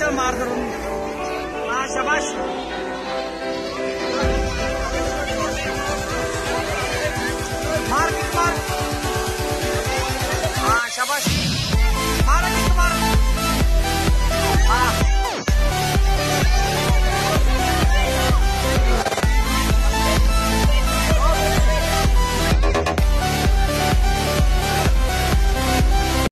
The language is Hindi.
चल मार हाँ